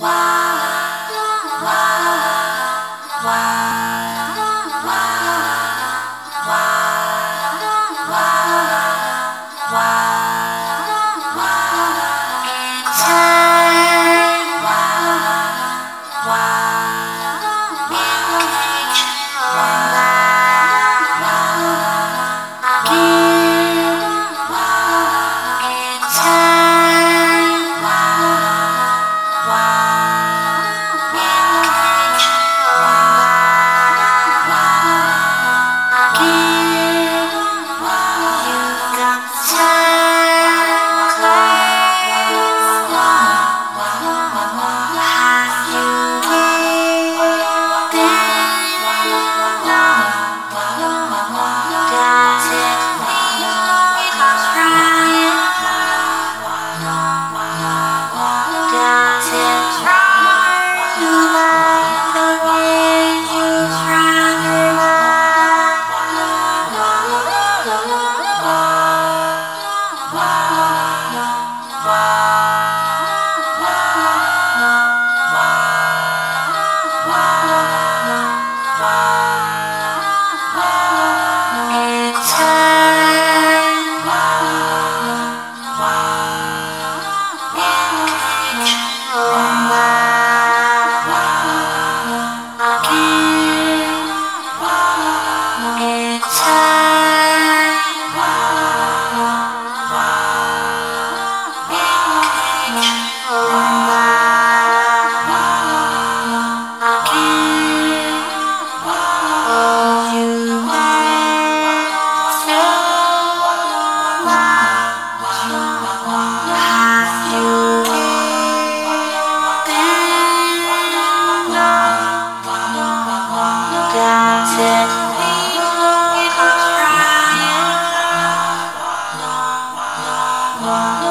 Wow. 啊